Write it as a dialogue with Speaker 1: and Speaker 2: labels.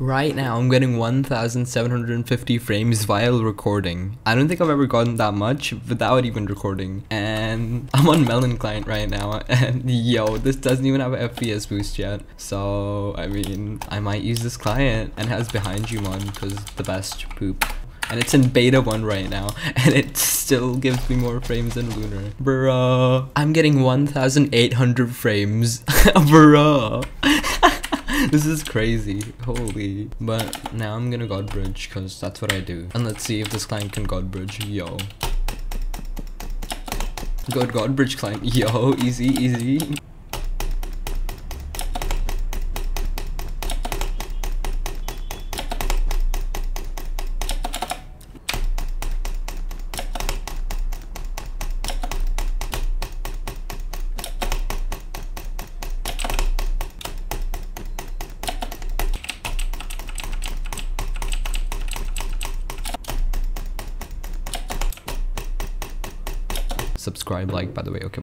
Speaker 1: Right now, I'm getting 1,750 frames while recording. I don't think I've ever gotten that much without even recording. And I'm on Melon client right now. And yo, this doesn't even have an FPS boost yet. So, I mean, I might use this client and has behind you mod because the best poop and it's in beta 1 right now and it still gives me more frames than lunar bruh i'm getting 1800 frames bruh this is crazy. Holy. But now i'm gonna god bridge because that's what i do. And let's see if this client can god bridge. Yo. Good god bridge client. Yo easy easy subscribe like by the way okay